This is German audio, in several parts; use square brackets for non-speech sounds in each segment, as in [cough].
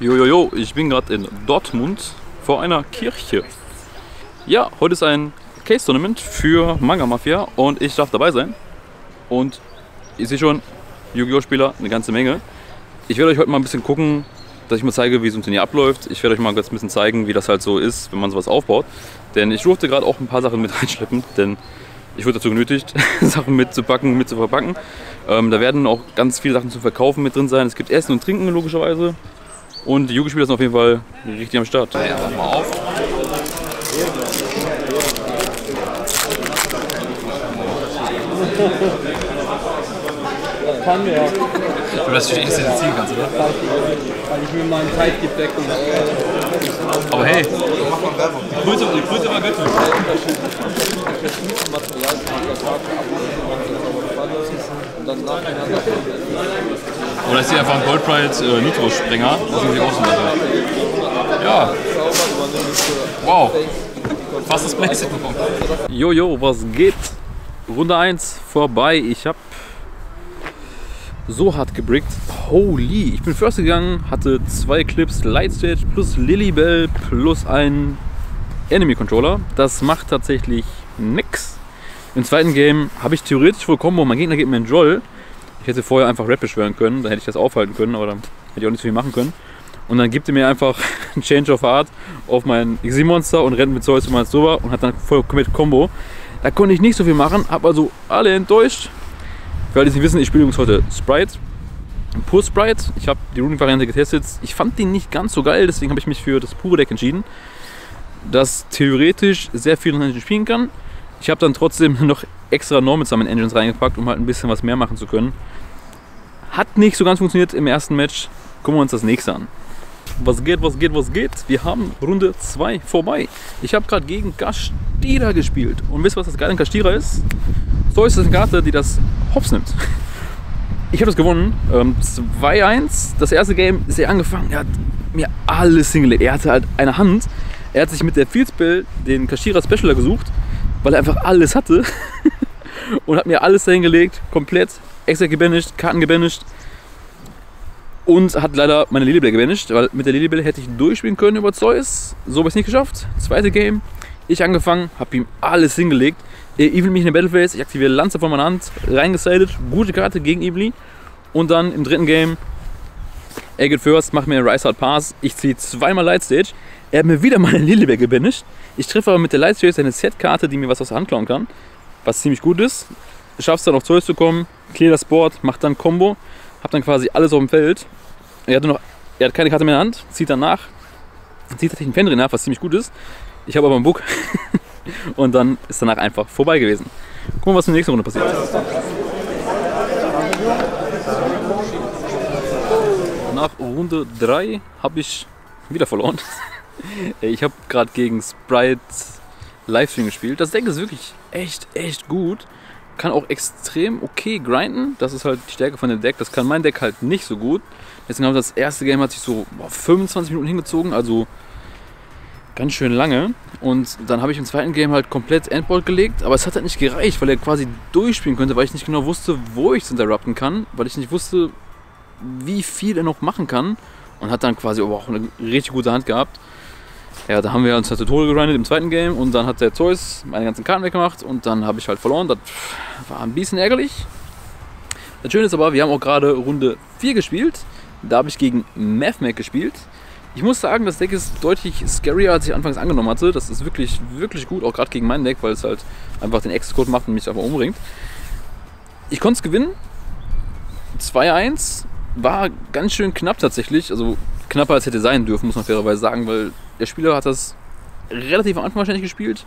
Jojojo, ich bin gerade in Dortmund vor einer Kirche. Ja, heute ist ein Case-Tournament für Manga Mafia und ich darf dabei sein. Und ich sehe schon, Yu-Gi-Oh! Spieler, eine ganze Menge. Ich werde euch heute mal ein bisschen gucken, dass ich mal zeige, wie so ein Turnier abläuft. Ich werde euch mal ganz ein bisschen zeigen, wie das halt so ist, wenn man sowas aufbaut. Denn ich durfte gerade auch ein paar Sachen mit [laughs] reinschleppen, denn ich wurde dazu genötigt, [laughs] Sachen mitzupacken, mit zu verpacken. Ähm, da werden auch ganz viele Sachen zu verkaufen mit drin sein. Es gibt Essen und Trinken logischerweise. Und die Yu-Gi-Spieler sind auf jeden Fall richtig am Start. Einfach mal auf. Kann ja, Du das natürlich erst ziehen kannst, oder? weil ich mir meinen Zeitgib decken. Aber hey, die Kröte, die Kröte war göttlich. Und dann nacheinander. Oder ist hier einfach ein Goldbright äh, Nitro-Sprenger? Das ist auch so eine. Ja. Wow. Fast das Basic bekommen. Jojo, was geht? Runde 1 vorbei. Ich habe so hart gebrickt. Holy, ich bin first gegangen, hatte zwei Clips Lightstage plus Lilybell plus ein Enemy Controller. Das macht tatsächlich nix. Im zweiten Game habe ich theoretisch wohl Combo, mein Gegner gibt mir einen Joll. Hätte vorher einfach Rap beschwören können, dann hätte ich das aufhalten können, aber dann hätte ich auch nicht so viel machen können. Und dann gibt er mir einfach [laughs] einen Change of Art auf mein Xi-Monster und rennt mit Zeus und meins drüber und hat dann voll komplett Combo. Da konnte ich nicht so viel machen, habe also alle enttäuscht. Für alle, die nicht wissen, ich spiele übrigens heute Sprite. Pur Sprite. Ich habe die Runing-Variante getestet. Ich fand den nicht ganz so geil, deswegen habe ich mich für das pure Deck entschieden. Das theoretisch sehr viel noch spielen kann. Ich habe dann trotzdem [laughs] noch extra Normal Summon Engines reingepackt, um halt ein bisschen was mehr machen zu können. Hat nicht so ganz funktioniert im ersten Match. Gucken wir uns das nächste an. Was geht, was geht, was geht? Wir haben Runde 2 vorbei. Ich habe gerade gegen Kastira gespielt. Und wisst ihr, was das geile an ist? So ist es eine Karte, die das Hops nimmt. [laughs] Ich habe das gewonnen. Ähm, 2-1. Das erste Game ist er angefangen. Er hat mir alles hingelegt. Er hatte halt eine Hand. Er hat sich mit der Field Spell den Kashira Specialer gesucht, weil er einfach alles hatte. [laughs] und hat mir alles dahin gelegt. Komplett. Extra gebanished, Karten gebanished. Und hat leider meine Lilybell gebanished, weil mit der Lilybell hätte ich durchspielen können über Zeus. So habe ich es nicht geschafft. Zweite Game. Ich angefangen, habe ihm alles hingelegt. Er evil mich in der Battleface, ich aktiviere Lanze von meiner Hand, reingesidet, gute Karte gegen Evely. Und dann im dritten Game, er geht first, macht mir einen Rise Hard Pass. Ich ziehe zweimal Lightstage. Er hat mir wieder meine Lilybell gebanished. Ich treffe aber mit der Lightstage eine Set-Karte, die mir was aus der Hand klauen kann. Was ziemlich gut ist. Schaffst dann auf Zeus zu kommen, clear das Board, macht dann Combo. Hab dann quasi alles auf dem Feld. Er, hatte noch, er hat keine Karte mehr in der Hand, zieht dann nach. Zieht tatsächlich einen Fenrir nach, was ziemlich gut ist. Ich habe aber einen Book. [laughs] Und dann ist danach einfach vorbei gewesen. Gucken wir, was in der nächsten Runde passiert. Nach Runde 3 habe ich wieder verloren. [laughs] Ich habe gerade gegen Sprite Livestream gespielt. Das Deck ist wirklich echt, echt gut. Kann auch extrem okay grinden. Das ist halt die Stärke von dem Deck. Das kann mein Deck halt nicht so gut. Deswegen haben wir das erste Game hat sich so boah, 25 Minuten hingezogen. Also ganz schön lange. Und dann habe ich im zweiten Game halt komplett Endboard gelegt, aber es hat halt nicht gereicht, weil er quasi durchspielen könnte, weil ich nicht genau wusste, wo ich es interrupten kann, weil ich nicht wusste, wie viel er noch machen kann. Und hat dann quasi auch eine richtig gute Hand gehabt. Ja, da haben wir uns halt zu Tode gerindet im zweiten Game und dann hat der Zeus meine ganzen Karten weggemacht und dann habe ich halt verloren. Das war ein bisschen ärgerlich. Das Schöne ist aber, wir haben auch gerade Runde 4 gespielt. Da habe ich gegen MathMac gespielt. Ich muss sagen, das Deck ist deutlich scarier, als ich anfangs angenommen hatte. Das ist wirklich, wirklich gut, auch gerade gegen mein Deck, weil es halt einfach den X-Code macht und mich einfach umbringt. Ich konnte es gewinnen. 2-1. War ganz schön knapp tatsächlich. Also knapper als hätte sein dürfen, muss man fairerweise sagen, weil der Spieler hat das relativ am Anfang wahrscheinlich gespielt.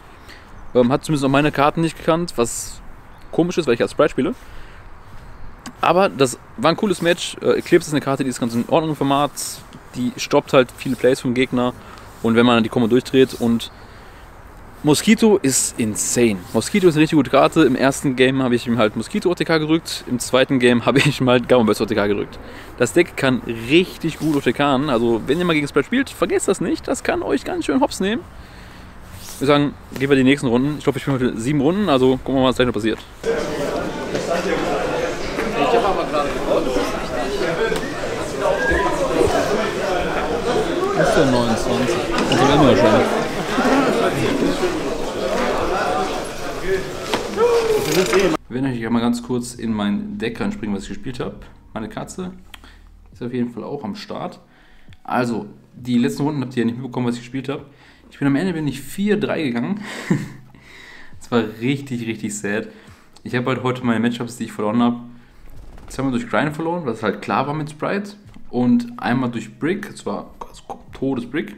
Ähm, hat zumindest auch meine Karten nicht gekannt, was komisch ist, weil ich als Sprite spiele. Aber das war ein cooles Match. Äh, Eclipse ist eine Karte, die ist ganz in Ordnung im Format. Die stoppt halt viele Plays vom Gegner. Und wenn man die Kombo durchdreht und Mosquito ist insane. Mosquito ist eine richtig gute Karte. Im ersten Game habe ich ihm halt Mosquito OTK gedrückt. Im zweiten Game [laughs] habe ich ihm halt Gamma Burst OTK gedrückt. Das Deck kann richtig gut OTKen. Also, wenn ihr mal gegen Sprite spielt, vergesst das nicht. Das kann euch ganz schön hops nehmen. Ich würde sagen, gehen wir die nächsten Runden. Ich glaube, ich spiele heute sieben Runden. Also, gucken wir mal, was gleich noch passiert. Ich habe aber gerade gewonnen. ist der 29. Also werden wir wahrscheinlich. Ich mal ganz kurz in mein Deck reinspringen, was ich gespielt habe. Meine Katze ist auf jeden Fall auch am Start. Also, die letzten Runden habt ihr ja nicht mitbekommen, was ich gespielt habe. Ich bin am Ende bin ich 4-3 gegangen. [laughs] Das war richtig, richtig sad. Ich habe halt heute meine Matchups, die ich verloren habe, zweimal durch Grind verloren, was halt klar war mit Sprite. Und einmal durch Brick, das war also Todesbrick.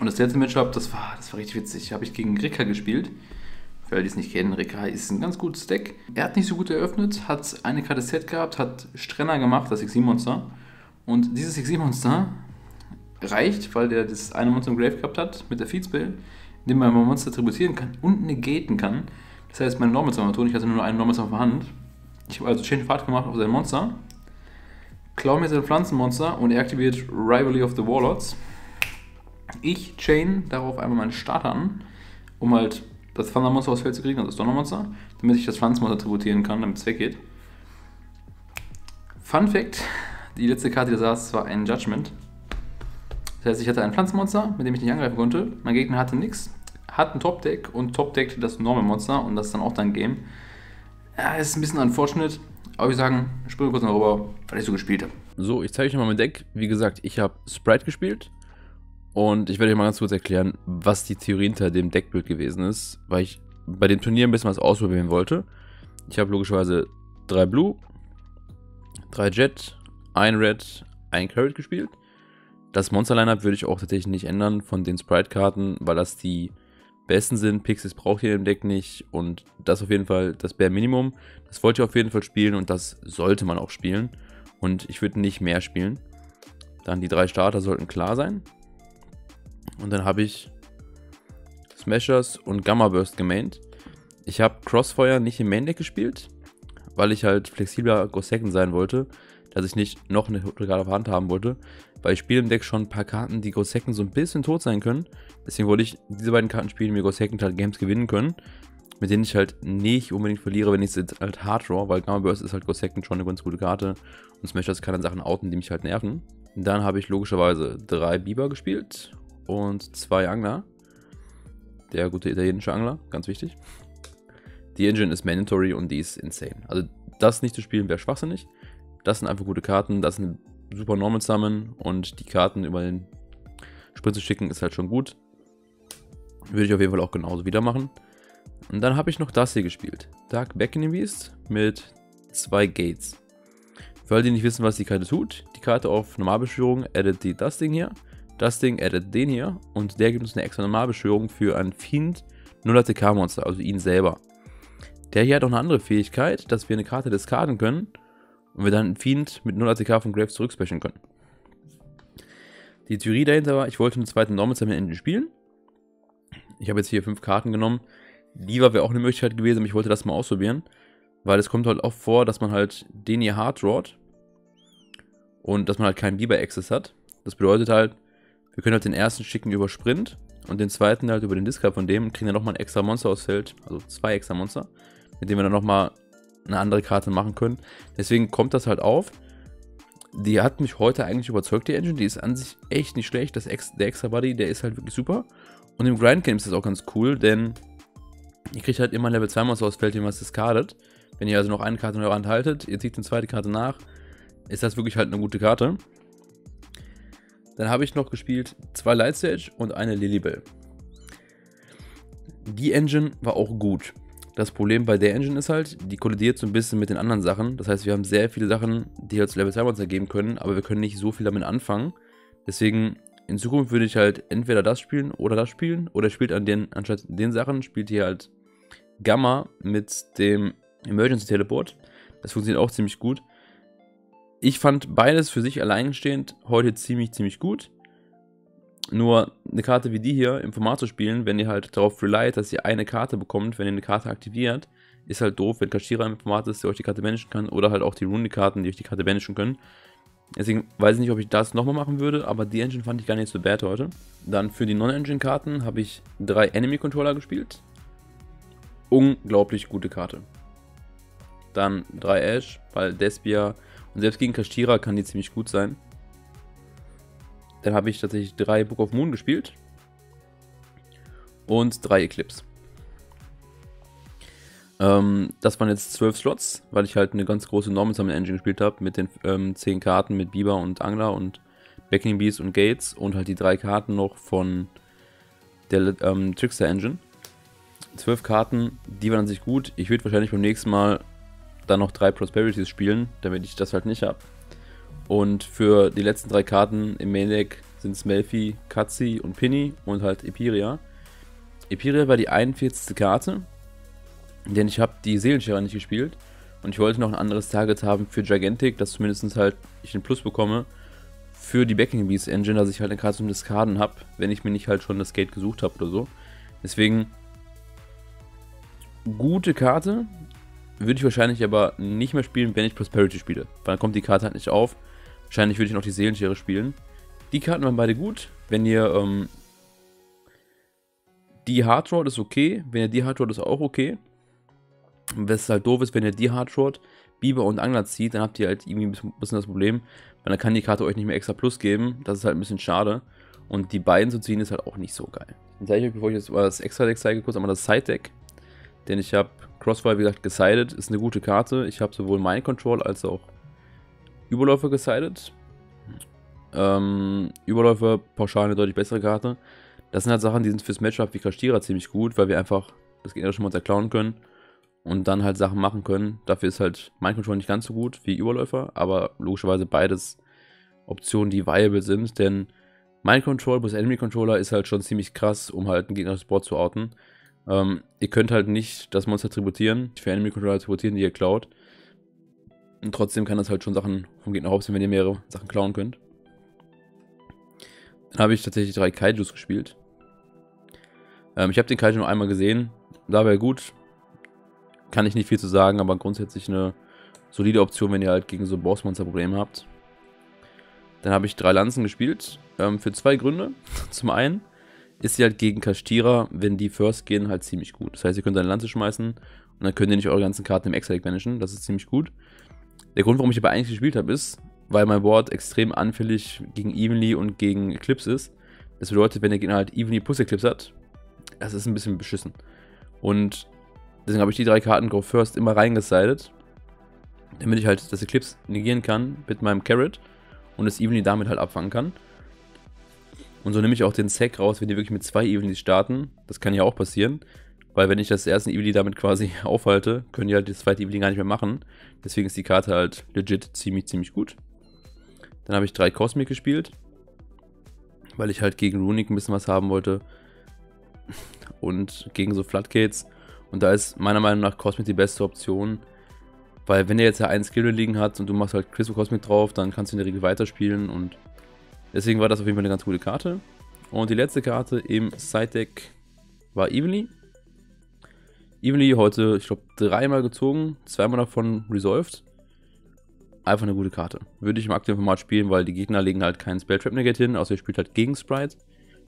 Und das letzte Matchup, das war, das war richtig witzig. Habe ich gegen Rika gespielt. Für alle, die es nicht kennen, Rika ist ein ganz gutes Deck. Er hat nicht so gut eröffnet, hat eine Karte Set gehabt, hat Strenner gemacht, das Exil-Monster. Und dieses Exil-Monster reicht, weil der das eine Monster im Grave gehabt hat, mit der Feedspell, indem man ein Monster tributieren kann und negaten kann. Das heißt, meine Normal Summon ich hatte nur einen Normal Summon Hand. Ich habe also Chain Fahrt gemacht auf sein Monster, klaue mir sein Pflanzenmonster und er aktiviert Rivalry of the Warlords. Ich chain darauf einmal meinen Starter an, um halt das Thundermonster aus Feld zu kriegen, also das Donnermonster, damit ich das Pflanzenmonster tributieren kann, damit es weggeht. Fun Fact: Die letzte Karte, die da saß, war ein Judgment. Das heißt, ich hatte ein Pflanzenmonster, mit dem ich nicht angreifen konnte. Mein Gegner hatte nichts, hat ein Top-Deck und Top-Deckt das Normal-Monster und das ist dann auch dein Game. Ja, ist ein bisschen unfortunate, aber ich sagen, springe kurz noch rüber, weil ich so gespielt habe. So, ich zeige euch nochmal mein Deck. Wie gesagt, ich habe Sprite gespielt. Und ich werde euch mal ganz kurz erklären, was die Theorie hinter dem Deckbild gewesen ist, weil ich bei dem Turnier ein bisschen was ausprobieren wollte. Ich habe logischerweise drei Blue, drei Jet, ein Red, ein Carrot gespielt. Das Monster-Lineup würde ich auch tatsächlich nicht ändern von den Sprite-Karten, weil das die besten sind. Pixies braucht ihr im Deck nicht und das auf jeden Fall das Bare Minimum. Das wollte ich auf jeden Fall spielen und das sollte man auch spielen. Und ich würde nicht mehr spielen. Dann die drei Starter sollten klar sein. Und dann habe ich Smashers und Gamma Burst gemaint. Ich habe Crossfire nicht im Main Deck gespielt, weil ich halt flexibler Go Second sein wollte, dass ich nicht noch eine Regal auf Hand haben wollte, weil ich spiele im Deck schon ein paar Karten, die Go Second so ein bisschen tot sein können. Deswegen wollte ich diese beiden Karten spielen, die mir Go Second halt Games gewinnen können, mit denen ich halt nicht unbedingt verliere, wenn ich es halt hard draw, weil Gamma Burst ist halt Go Second schon eine ganz gute Karte und Smashers kann dann Sachen outen, die mich halt nerven. Dann habe ich logischerweise drei Biber gespielt und zwei Angler. Der gute italienische Angler, ganz wichtig. Die Engine ist mandatory und die ist insane. Also das nicht zu spielen wäre schwachsinnig. Das sind einfach gute Karten, das sind super Normal Summon und die Karten über den Sprint zu schicken ist halt schon gut. Würde ich auf jeden Fall auch genauso wieder machen. Und dann habe ich noch das hier gespielt. Dark Beckoning Beast mit zwei Gates. Für alle, die nicht wissen, was die Karte tut, die Karte auf Normalbeschwörung addet die das Ding hier das Ding addet den hier und der gibt uns eine extra Normalbeschwörung für ein Fiend 0 ATK Monster, also ihn selber. Der hier hat auch eine andere Fähigkeit, dass wir eine Karte diskarden können und wir dann einen Fiend mit 0 ATK von Graves zurückspecialen können. Die Theorie dahinter war, ich wollte einen zweiten Normal Summon Engine spielen. Ich habe jetzt hier fünf Karten genommen. Lieber wäre auch eine Möglichkeit gewesen, aber ich wollte das mal ausprobieren. Weil es kommt halt auch vor, dass man halt den hier hard drawt. Und dass man halt keinen Biber Access hat. Das bedeutet halt, wir können halt den ersten schicken über Sprint und den zweiten halt über den Discard von dem und kriegen dann nochmal ein extra Monster aus Feld, also zwei extra Monster, mit denen wir dann nochmal eine andere Karte machen können. Deswegen kommt das halt auf. Die hat mich heute eigentlich überzeugt, die Engine. Die ist an sich echt nicht schlecht. Das Ex der Extra Body, der ist halt wirklich super. Und im Grind Game ist das auch ganz cool, denn ihr kriegt halt immer Level 2 Monster aus Feld, die man discardet. Wenn ihr also noch eine Karte in eurer Hand haltet, ihr zieht eine zweite Karte nach, ist das wirklich halt eine gute Karte. Dann habe ich noch gespielt zwei Lightstage und eine Lilybell. Die Engine war auch gut. Das Problem bei der Engine ist halt, die kollidiert so ein bisschen mit den anderen Sachen. Das heißt, wir haben sehr viele Sachen, die zu Level 2 Monster geben können, aber wir können nicht so viel damit anfangen. Deswegen in Zukunft würde ich halt entweder das spielen oder das spielen. Oder spielt an den, anstatt den Sachen, spielt ihr halt Gamma mit dem Emergency Teleport. Das funktioniert auch ziemlich gut. Ich fand beides für sich alleinstehend heute ziemlich, ziemlich gut. Nur eine Karte wie die hier im Format zu spielen, wenn ihr halt darauf relied, dass ihr eine Karte bekommt, wenn ihr eine Karte aktiviert, ist halt doof, wenn Kashira im Format ist, der euch die Karte banishen kann, oder halt auch die Runde-Karten, die euch die Karte banishen können. Deswegen weiß ich nicht, ob ich das nochmal machen würde, aber die Engine fand ich gar nicht so bad heute. Dann für die Non-Engine-Karten habe ich drei Enemy-Controller gespielt. Unglaublich gute Karte. Dann drei Ash, weil Despia und selbst gegen Kashira kann die ziemlich gut sein. Dann habe ich tatsächlich drei Book of Moon gespielt. Und drei Eclipse. Ähm, das waren jetzt zwölf Slots, weil ich halt eine ganz große Normal Summon Engine gespielt habe mit den ähm, zehn Karten mit Biber und Angler und Beckoning Beast und Gates und halt die drei Karten noch von der ähm, Trickster Engine. Zwölf Karten, die waren an sich gut. Ich würde wahrscheinlich beim nächsten Mal dann noch drei Prosperities spielen, damit ich das halt nicht habe. Und für die letzten drei Karten im Main Deck sind es Melfi, Katzi und Pinny und halt Epiria. Epiria war die 41. Karte, denn ich habe die Seelenscherer nicht gespielt und ich wollte noch ein anderes Target haben für Gigantic, dass zumindest halt ich einen Plus bekomme für die Backing Beast Engine, dass ich halt eine Karte zum Diskarden habe, wenn ich mir nicht halt schon das Gate gesucht habe oder so. Deswegen gute Karte, würde ich wahrscheinlich aber nicht mehr spielen, wenn ich Prosperity spiele. Weil dann kommt die Karte halt nicht auf. Wahrscheinlich würde ich noch die Seelenschere spielen. Die Karten waren beide gut. Wenn ihr ähm, die Hard Rod ist okay, wenn ihr die Hard Rod ist auch okay. Was halt doof ist, wenn ihr die Hard Rod, Biber und Angler zieht, dann habt ihr halt irgendwie ein bisschen das Problem, weil dann kann die Karte euch nicht mehr extra Plus geben. Das ist halt ein bisschen schade. Und die beiden zu ziehen ist halt auch nicht so geil. Dann zeige ich euch, bevor ich jetzt mal das extra Deck zeige, kurz einmal das Side Deck. Denn ich habe Crossfire, wie gesagt, gesided. Ist eine gute Karte. Ich habe sowohl Mind Control als auch Überläufer gesided. Ähm, Überläufer pauschal eine deutlich bessere Karte. Das sind halt Sachen, die sind fürs Matchup wie Kastira ziemlich gut, weil wir einfach das gegnerische Monster klauen können und dann halt Sachen machen können. Dafür ist halt Mind Control nicht ganz so gut wie Überläufer, aber logischerweise beides Optionen, die viable sind, denn Mind Control plus Enemy Controller ist halt schon ziemlich krass, um halt ein gegnerisches Board zu outen. Ähm, ihr könnt halt nicht das Monster tributieren, für Enemy Controller tributieren, die ihr klaut. Und trotzdem kann das halt schon Sachen vom Gegner rausziehen, wenn ihr mehrere Sachen klauen könnt. Dann habe ich tatsächlich drei Kaijus gespielt. Ähm, ich habe den Kaiju nur einmal gesehen. Da wäre gut. Kann ich nicht viel zu sagen, aber grundsätzlich eine solide Option, wenn ihr halt gegen so Bossmonster Probleme habt. Dann habe ich drei Lanzen gespielt. Ähm, für zwei Gründe. [laughs] Zum einen ist sie halt gegen Kastira, wenn die First gehen, halt ziemlich gut. Das heißt, ihr könnt eine Lanze schmeißen und dann könnt ihr nicht eure ganzen Karten im Extra-Deck managen. Das ist ziemlich gut. Der Grund, warum ich aber eigentlich gespielt habe, ist, weil mein Board extrem anfällig gegen Evenly und gegen Eclipse ist. Das bedeutet, wenn der Gegner halt Evenly plus Eclipse hat, das ist ein bisschen beschissen. Und deswegen habe ich die drei Karten Go First immer reingesidet, damit ich halt das Eclipse negieren kann mit meinem Carrot und das Evenly damit halt abfangen kann. Und so nehme ich auch den Sack raus, wenn die wirklich mit zwei Evenlys starten. Das kann ja auch passieren. Weil wenn ich das erste Evely damit quasi [laughs] aufhalte, können die halt das zweite Evely gar nicht mehr machen. Deswegen ist die Karte halt legit ziemlich, ziemlich gut. Dann habe ich drei Cosmic gespielt. Weil ich halt gegen Runic ein bisschen was haben wollte. [laughs] Und gegen so Floodgates. Und da ist meiner Meinung nach Cosmic die beste Option. Weil wenn der jetzt ja einen Skill liegen hat und du machst halt Crystal Cosmic drauf, dann kannst du in der Regel weiterspielen und Deswegen war das auf jeden Fall eine ganz gute Karte. Und die letzte Karte im Side-Deck war Evenly. Evenly heute, ich glaube, dreimal gezogen, zweimal davon resolved. Einfach eine gute Karte. Würde ich im aktuellen Format spielen, weil die Gegner legen halt keinen Spelltrap Negate hin, außer ihr spielt halt gegen Sprite.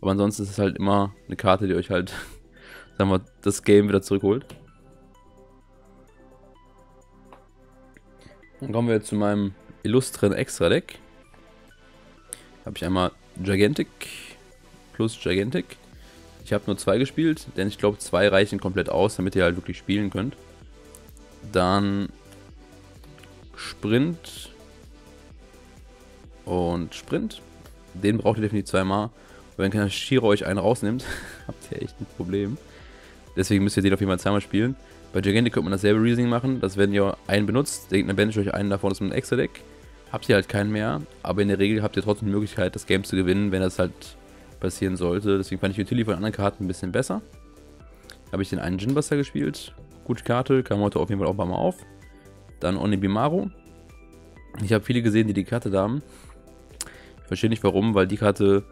Aber ansonsten ist es halt immer eine Karte, die euch halt, [laughs] sagen wir, das Game wieder zurückholt. Dann kommen wir jetzt zu meinem illustren Extra-Deck habe ich einmal Gigantic plus Gigantic. Ich habe nur zwei gespielt, denn ich glaube, zwei reichen komplett aus, damit ihr halt wirklich spielen könnt. Dann Sprint und Sprint. Den braucht ihr definitiv zweimal. Wenn kein Shiro euch einen rausnimmt, [laughs] habt ihr echt ein Problem. Deswegen müsst ihr den auf jeden Fall zweimal spielen. Bei Gigantic könnte man dasselbe Reasoning machen, dass wenn ihr einen benutzt, der Gegner bandet euch einen davon ist mit einem extra Deck habt ihr halt keinen mehr, aber in der Regel habt ihr trotzdem die Möglichkeit, das Game zu gewinnen, wenn das halt passieren sollte. Deswegen fand ich Utility von anderen Karten ein bisschen besser. Habe ich den einen Jinbuster gespielt. Gute Karte, kam heute auf jeden Fall auch Mal auf. Dann Onibimaru. Ich habe viele gesehen, die die Karte da haben. Ich verstehe nicht warum, weil die Karte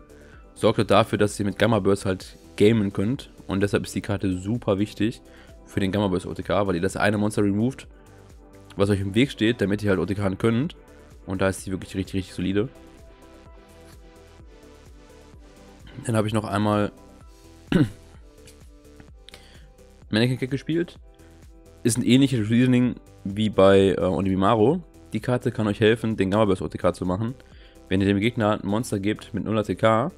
sorgt dafür, dass ihr mit Gamma Burst halt gamen könnt. Und deshalb ist die Karte super wichtig für den Gamma Burst OTK, weil ihr das eine Monster removed, was euch im Weg steht, damit ihr halt OTK könnt. Und da ist sie wirklich richtig, richtig solide. Dann habe ich noch einmal [clears throat] Mannequin Kick gespielt. Ist ein ähnliches Reasoning wie bei äh, Onibimaro. Die Karte kann euch helfen, den Gamma Burst OTK zu machen. wenn ihr dem Gegner ein Monster gebt mit 0 ATK,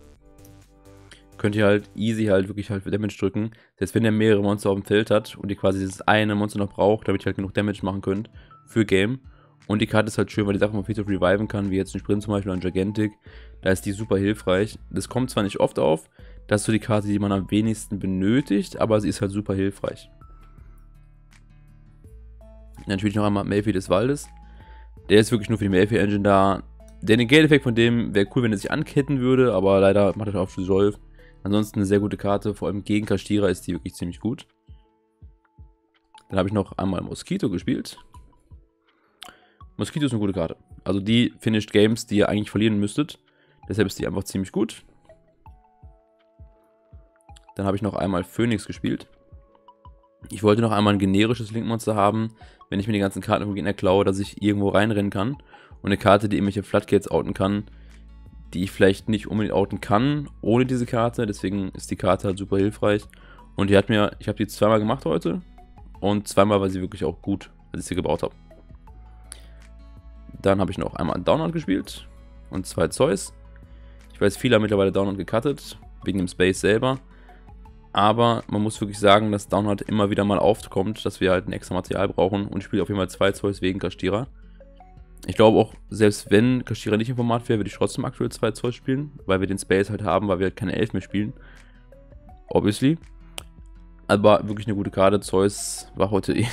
könnt ihr halt easy halt wirklich halt für Damage drücken. Selbst wenn ihr mehrere Monster auf dem Feld hat und ihr quasi dieses eine Monster noch braucht, damit ihr halt genug Damage machen könnt für Game. Und die Karte ist halt schön, weil die Sachen von viel reviven kann, wie jetzt ein Sprint zum Beispiel oder ein Gigantic. Da ist die super hilfreich. Das kommt zwar nicht oft auf, das ist so die Karte, die man am wenigsten benötigt, aber sie ist halt super hilfreich. Natürlich noch einmal Malfi des Waldes. Der ist wirklich nur für die Malfi Engine da. Der Negate-Effekt von dem wäre cool, wenn er sich anketten würde, aber leider macht er auf Resolve. Ansonsten eine sehr gute Karte, vor allem gegen Kastierer ist die wirklich ziemlich gut. Dann habe ich noch einmal Mosquito gespielt. Mosquito ist eine gute Karte. Also die finished Games, die ihr eigentlich verlieren müsstet. Deshalb ist die einfach ziemlich gut. Dann habe ich noch einmal Phoenix gespielt. Ich wollte noch einmal ein generisches Link-Monster haben, wenn ich mir die ganzen Karten vom Gegner klaue, dass ich irgendwo reinrennen kann. Und eine Karte, die irgendwelche Floodgates outen kann, die ich vielleicht nicht unbedingt outen kann, ohne diese Karte. Deswegen ist die Karte halt super hilfreich. Und die hat mir, ich habe die zweimal gemacht heute. Und zweimal war sie wirklich auch gut, als ich sie gebaut habe. Dann habe ich noch einmal Download gespielt. Und zwei Zeus. Ich weiß, viele haben mittlerweile Download gecuttet, wegen dem Space selber. Aber man muss wirklich sagen, dass Download immer wieder mal aufkommt, dass wir halt ein extra Material brauchen. Und ich spiele auf jeden Fall zwei Zeus wegen Kastierer. Ich glaube auch, selbst wenn Kashira nicht im Format wäre, würde ich trotzdem aktuell 2 Zoll spielen, weil wir den Space halt haben, weil wir halt keine 11 mehr spielen. Obviously. Aber wirklich eine gute Karte. Zeus war heute. eh.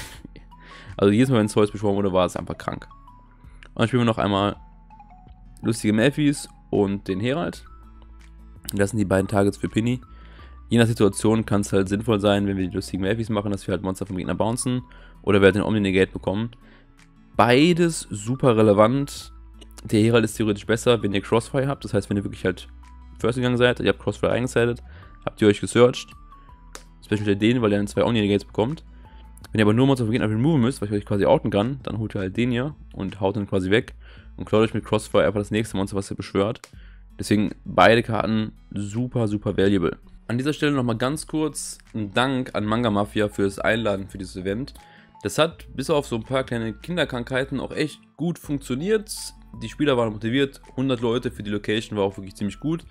[laughs] also jedes Mal, wenn Zeus beschworen wurde, war es einfach krank. Und dann spielen wir noch einmal lustige Melfies und den Herald. Das sind die beiden Targets für Pinny. Je nach Situation kann es halt sinnvoll sein, wenn wir die lustigen Melfies machen, dass wir halt Monster vom Gegner bouncen. Oder wir halt den Omni-Negate bekommen. Beides super relevant. Der Herald ist theoretisch besser, wenn ihr Crossfire habt. Das heißt, wenn ihr wirklich halt First gegangen seid, ihr habt Crossfire eingesetzt, habt ihr euch gesearched. Special den, weil ihr dann zwei Omni-Negates bekommt. Wenn ihr aber nur Monster vom Gegner removen müsst, weil ich euch quasi outen kann, dann holt ihr halt den hier und haut dann quasi weg. Und klaut euch mit Crossfire einfach das nächste Monster, was ihr beschwört. Deswegen beide Karten super, super valuable. An dieser Stelle nochmal ganz kurz ein Dank an Manga Mafia fürs Einladen für dieses Event. Das hat bis auf so ein paar kleine Kinderkrankheiten auch echt gut funktioniert. Die Spieler waren motiviert, 100 Leute für die Location war auch wirklich ziemlich gut.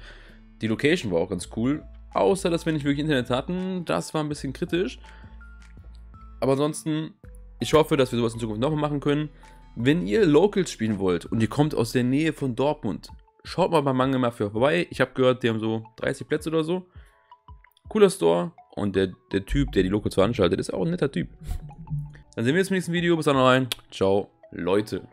Die Location war auch ganz cool, außer dass wir nicht wirklich Internet hatten, das war ein bisschen kritisch. Aber ansonsten, ich hoffe, dass wir sowas in Zukunft nochmal machen können. Wenn ihr Locals spielen wollt und ihr kommt aus der Nähe von Dortmund, schaut mal bei Manga Mafia vorbei. Ich habe gehört, die haben so 30 Plätze oder so. Cooler Store und der, der Typ, der die Locals veranstaltet, ist auch ein netter Typ. Dann sehen wir uns im nächsten Video. Bis dann rein. Ciao, Leute.